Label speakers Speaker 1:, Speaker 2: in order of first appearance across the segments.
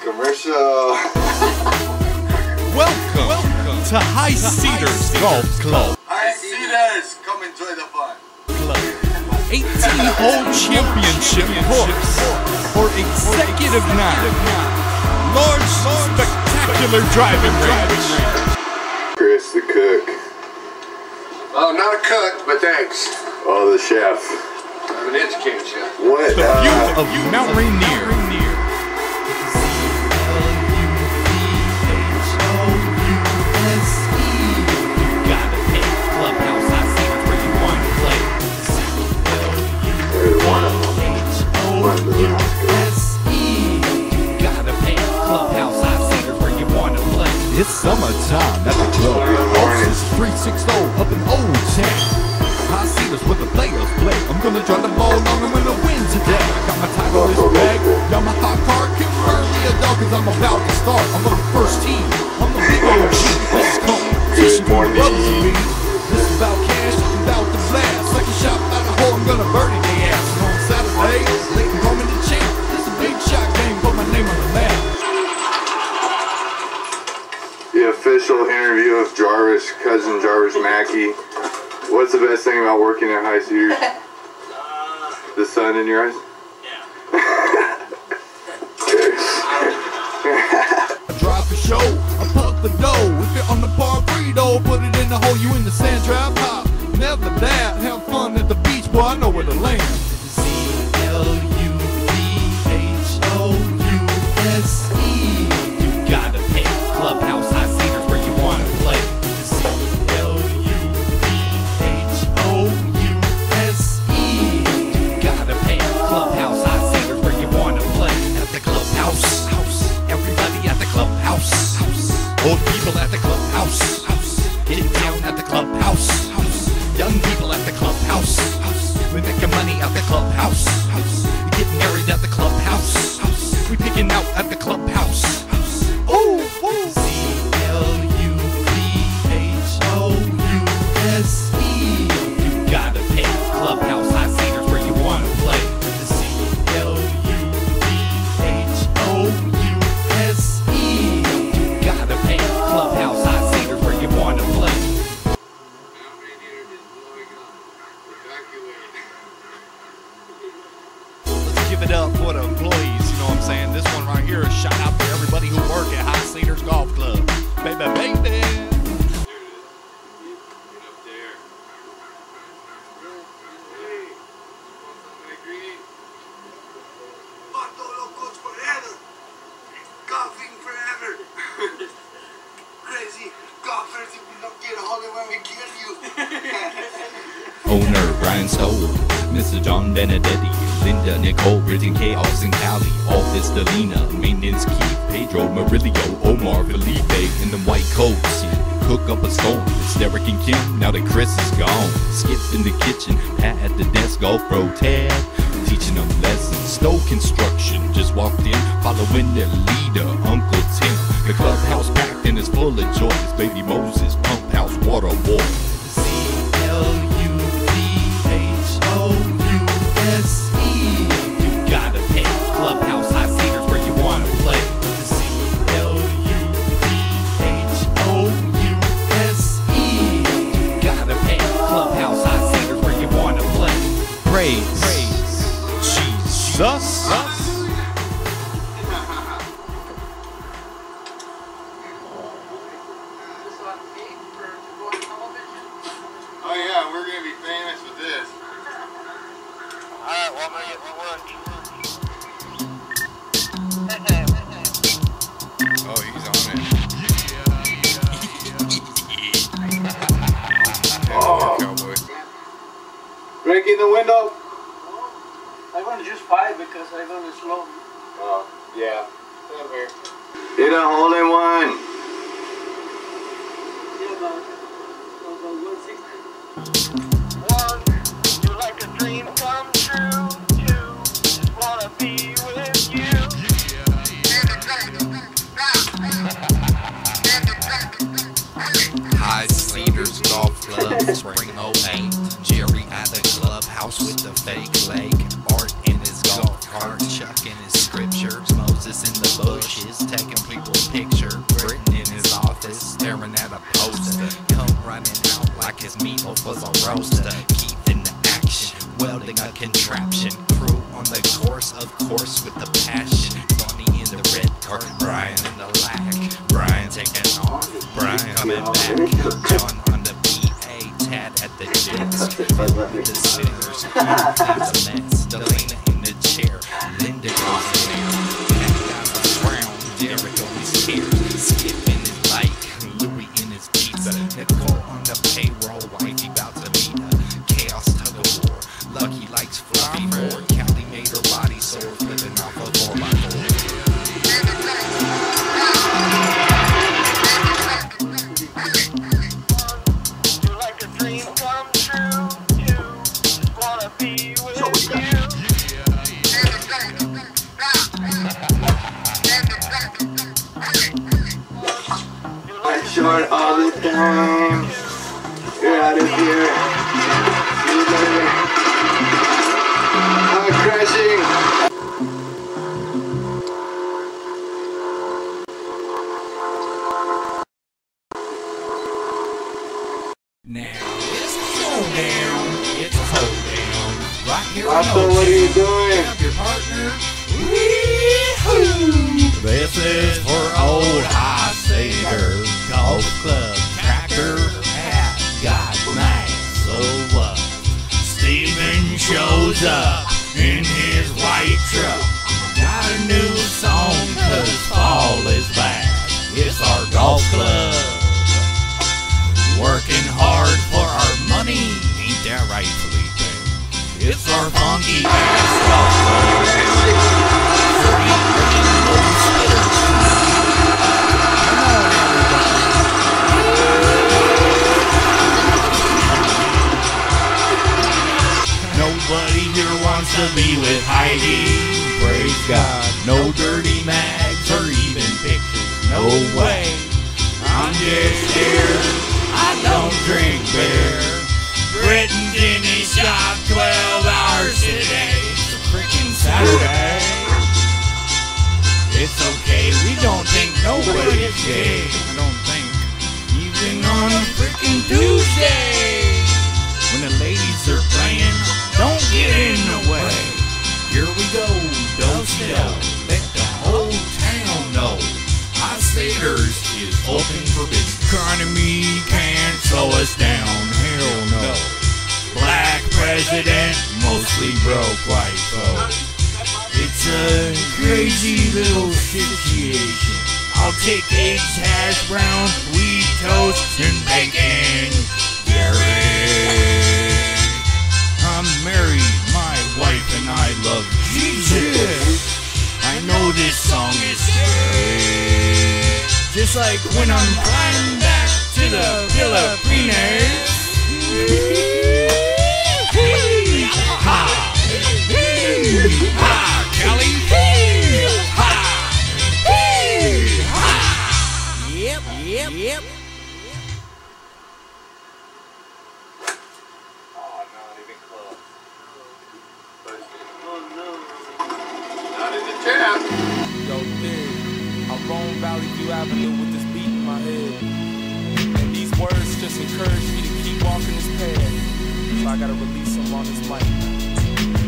Speaker 1: Commercial.
Speaker 2: Welcome, Welcome to High Cedars Golf Club.
Speaker 1: High Cedars, come enjoy the fun.
Speaker 2: 18-hole championship course for Executive 9. Large, spectacular driving range.
Speaker 1: Chris the cook.
Speaker 3: Oh, not a cook, but thanks.
Speaker 1: Oh, the chef.
Speaker 3: I'm an educated chef.
Speaker 1: What?
Speaker 2: The
Speaker 1: uh,
Speaker 2: view of Mount Rainier. It's summertime at the club. It's 360 up in Old Town. High Cedars where the players play.
Speaker 1: Cousin Jarvis Mackey. What's the best thing about working at High Cedars? the sun in your eyes?
Speaker 2: I drive for show, I puck the dough. If you're on the par three though, put it in the hole, you in the sand trap hop. Never that, have fun at the beach, boy, I know where to land.
Speaker 4: You
Speaker 2: it up for the employees, you know what I'm saying? This one right here is shout out to everybody who work at High Cedars Golf Club. Baby, baby.
Speaker 4: Owner Brian Stowe, Mr. John Benedetti, Linda Nicole, Bridget K. Austin Cali, this Delina, Maintenance Keith, Pedro Murillo, Omar Felipe in them white coats. Cook up a storm. It's Derek and Kim, now that Chris is gone. Skip in the kitchen, Pat at the desk, golf pro Ted, teaching them lessons. Stowe Construction just walked in, following their leader, Uncle Tim. The clubhouse packed and is full of joy. It's baby Moses, pump house, water war.
Speaker 1: Hit a hole in
Speaker 4: was a roaster. Keith in the action, welding a contraption. Crew on the course, of course, with the passion. Bonnie in the red car, Brian in the lack. Brian taking off, Brian coming back. John on the PA, Tad at the desk. The singers, the mess.
Speaker 1: Time. You're out of here. See you later. I'm crashing.
Speaker 4: Now it's showdown. It's a hoedown. Right here
Speaker 1: Otto, what are you doing?
Speaker 4: Your partner. Wee-hoo. This is for old High Cedar Golf Club. Cracker hat got mad. So what? Steven shows up in his white truck. Got a new song cause fall is back. It's our golf club. Working hard for our money. Ain't that right, Felipe? It's our funky ass golf club. To be with Heidi. Praise God. No dirty mags or even pictures. No way. I'm just here. I don't drink beer. Britain's in his shop 12 hours a day. It's a freaking Saturday. It's okay, we don't think nobody's gay. I don't think. Even on a freaking Tuesday. When the ladies are playing, don't get in the we go, do-si-do. Let the whole town know. High Cedars is open for business. Economy can't slow us down, hell no. Black president, mostly broke white folks. It's a crazy little situation. I'll take eggs, hash brown, wheat toast, and bacon. Gary. Like when I'm flying back to the Philippines.
Speaker 5: Avenue with this beat in my head. And these words just encourage me to keep walking this path. So I gotta release them on this mic.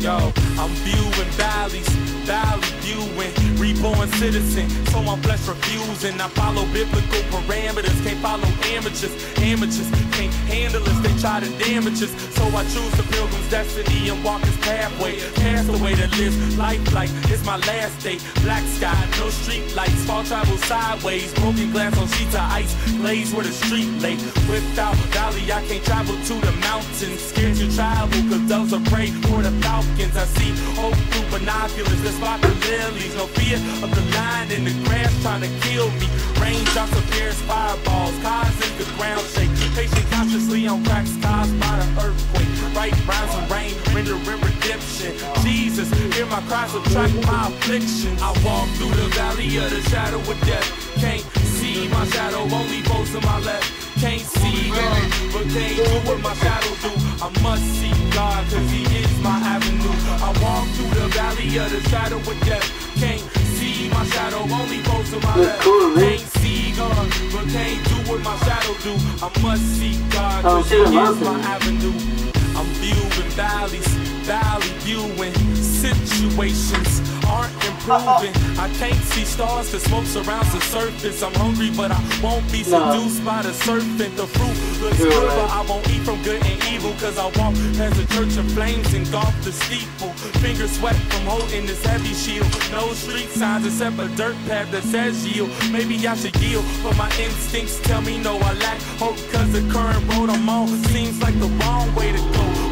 Speaker 5: Yo, I'm viewing valleys, valley viewing, reborn citizen. So I'm flesh refusing. I follow biblical parameters, can't follow amateurs. Amateurs can't handle us, they try to damage us. So I choose the pilgrim's destiny and walk his pathway. Pass the way to live life like it's my last day. Black sky, no street lights, fall travel sideways. Broken glass on sheets of ice, glaze where the street lay. Without valley, I can't travel to the mountains. Scared to travel, cause those are prey for the falcons. I see hope through binoculars that spot the lilies. No fear of the lion in the grass trying to kill me. Raindrops of fierce fireballs, causing the ground shake. Patient consciously on cracks caused by the earthquake. Right rhymes and rain, rendering redemption. Jesus, hear my cries, subtract my affliction. I walk through the valley of the shadow of death. Can't see my shadow, only foes to my left. Can't see God, but can't do what my shadow do. I must see God, cause He is my avenue. I of the shadow of death. Can't see my shadow, only foes to my left. Can't see God, but can't do what my shadow do. I must seek God, cause he is my avenue. I'm viewing valleys, valley viewing situations aren't improving. I can't see stars cause smoke surrounds the surface. I'm hungry, but I won't be seduced by the serpent. The fruit looks good, but I won't eat from good and evil cause I walk past the church of flames and golf the steeple. Fingers sweat from holding this heavy shield. No street signs except a dirt path that says yield. Maybe I should yield, but my instincts tell me no. I lack hope cause the current road I'm on seems like the wrong way to go.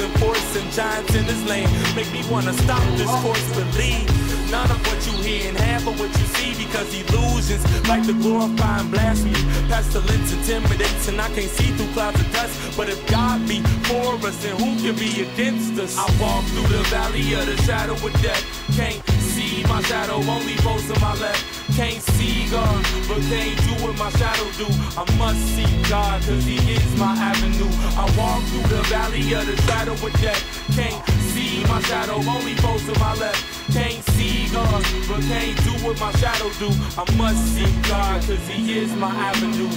Speaker 5: The force and giants in this land make me wanna stop this course, believe none of what you hear and half of what you see because illusions like the glorifying blasphemy, pestilence intimidates and I can't see through clouds of dust. But if God be for us, then who can be against us? I walk through the valley of the shadow of death, can't see my shadow, only foes to my left. Can't see God, but can't do what my shadow do. I must seek God, cause He is my avenue. I walk through the valley of the shadow of death. Can't see my shadow, only foes to my left. Can't see God, but can't do what my shadow do. I must seek God, cause He is my avenue.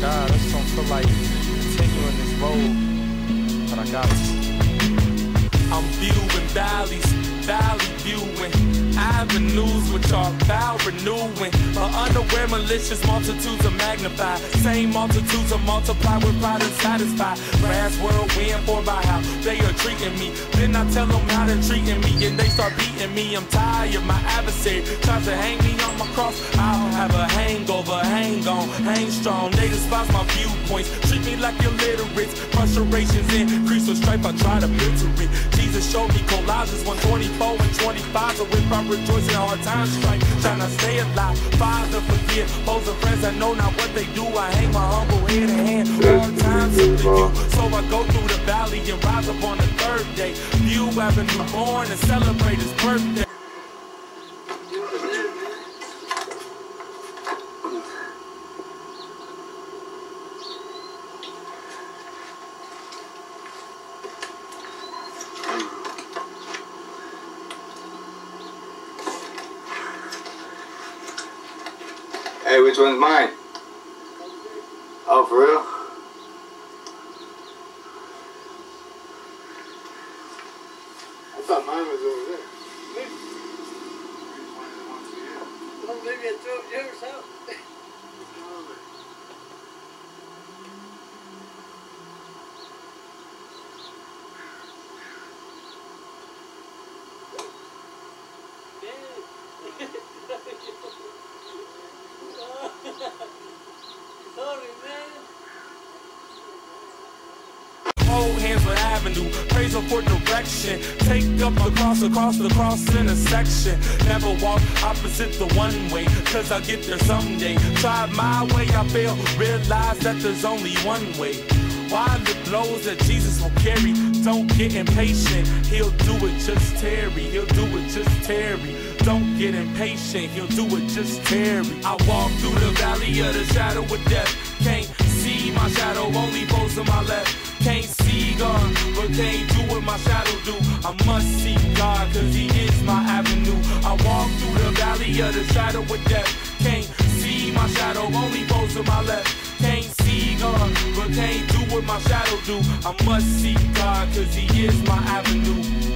Speaker 5: God, I just don't feel like continuing this road, but I got to. I'm viewing valleys, valley viewing avenues which are vow renewing. But unaware malicious multitudes are magnified. Same multitudes are multiplied with pride and satisfied. Brass whirlwind for by how they are treating me. Then I tell them how they're treating me and they start beating me. I'm tired, my adversary tries to hang me on my cross. I'll have a hangover, hang on, hang strong. They despise my viewpoints, treat me like illiterates. Frustrations increase with strife, I try to filter it. Jesus showed me Colossians 124 and 25. So if I rejoice in hard times, strife, trying to stay alive. Father, forgive those of friends I know not what they do. I hang my humble head and hand. Hard times up to you. So I go through the valley and rise up on the third day. View Avenue born and celebrate his birthday.
Speaker 1: Which one's mine? Oh, for real? I thought mine was over there.
Speaker 6: Well, maybe I threw yours out. Sorry, man.
Speaker 5: Hold hands with avenue, praise Him for direction. Take up the cross across the cross intersection. Never walk opposite the one way, cause I'll get there someday. Try my way, I fail. Realize that there's only one way. Why the blows that Jesus will carry? Don't get impatient, he'll do it just tarry. He'll do it just tarry. Don't get impatient, he'll do it just tarry. I walk through the valley of the shadow of death. Can't see my shadow, only foes to my left. Can't see God, but can't do what my shadow do. I must seek God, cause He is my avenue. I walk through the valley of the shadow of death. Can't see my shadow, only foes to my left. Can't see God, but can't do what my shadow do. I must seek God, cause He is my avenue.